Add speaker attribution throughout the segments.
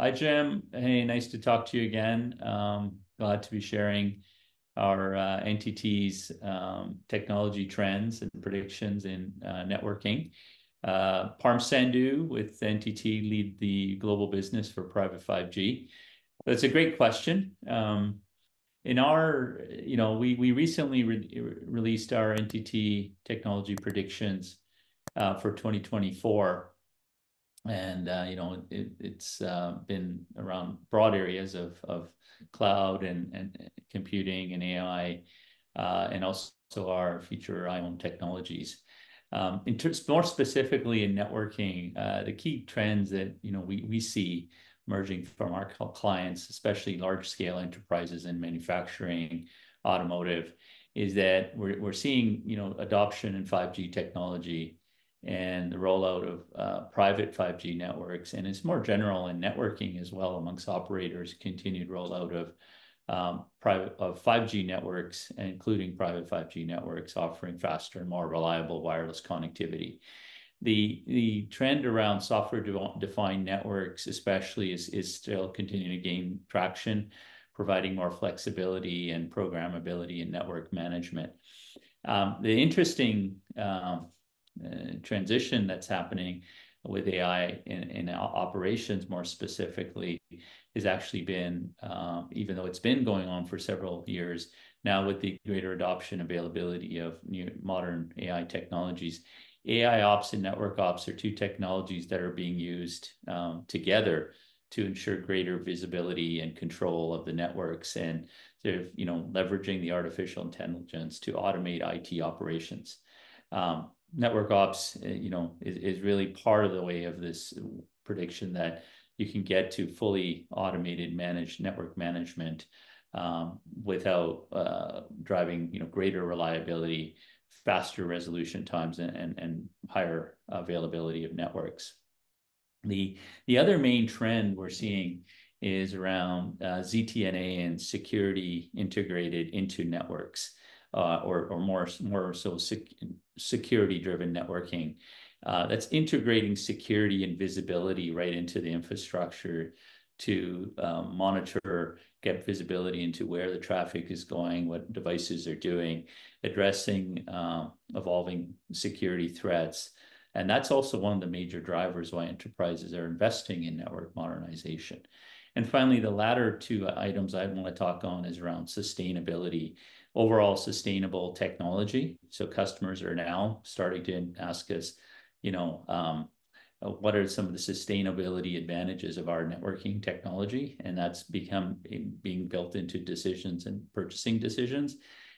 Speaker 1: Hi, Jim. Hey, nice to talk to you again. Um, glad to be sharing our uh, NTT's um, technology trends and predictions in uh, networking. Uh, Parm Sandhu with NTT lead the global business for private 5G. That's a great question. Um, in our, you know, we recently released our NTT technology predictions for 2024. And, uh, you know, it's uh, been around broad areas of of cloud and and uh, computing and AI, and also our future IOWN technologies. Um, in terms More specifically in networking, the key trends that, you know, we we see emerging from our clients, especially large-scale enterprises in manufacturing, automotive, is that we're seeing, you know, adoption in 5G technology and the rollout of uh, private 5G networks. And it's more general in networking as well amongst operators, continued rollout of um, private of 5G networks, including private 5G networks offering faster and more reliable wireless connectivity. The the trend around software-defined networks, especially, is still continuing to gain traction, providing more flexibility and programmability in network management. Um, the interesting um, Uh, transition that's happening with AI in operations, more specifically, has actually been, um, even though it's been going on for several years now with the greater adoption availability of new modern AI technologies. AI ops and network ops are two technologies that are being used um, together to ensure greater visibility and control of the networks and sort of, you know, leveraging the artificial intelligence to automate IT operations. Um, NetworkOps, uh, you know, is is really part of the way of this prediction that you can get to fully automated managed network management um, without uh, driving, you know, greater reliability, faster resolution times, and and, and higher availability of networks. The other main trend we're seeing is around uh, ZTNA and security integrated into networks, Uh, or or more so security-driven networking. Uh, that's integrating security and visibility right into the infrastructure to um, monitor, get visibility into where the traffic is going, what devices are doing, addressing um, evolving security threats. And that's also one of the major drivers why enterprises are investing in network modernization. And finally, the latter two items I want to talk on is around sustainability, overall sustainable technology. So customers are now starting to ask us, you know, um, what are some of the sustainability advantages of our networking technology? And that's become eh, being built into decisions and purchasing decisions.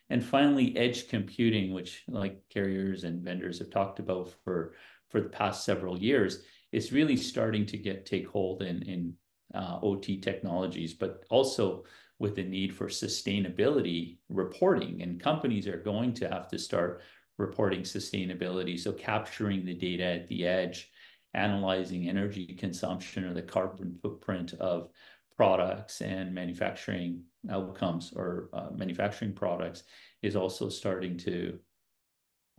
Speaker 1: And finally, edge computing, which like carriers and vendors have talked about for for the past several years, is really starting to get take hold in uh, OT technologies, but also with the need for sustainability reporting. And companies are going to have to start reporting sustainability. So capturing the data at the edge, analyzing energy consumption or the carbon footprint of products and manufacturing outcomes or uh, manufacturing products is also starting to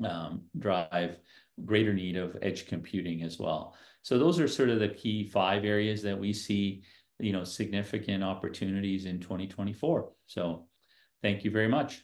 Speaker 1: um, drive greater need of edge computing as well. So those are sort of the key five areas that we see, you know, significant opportunities in 2024. So thank you very much.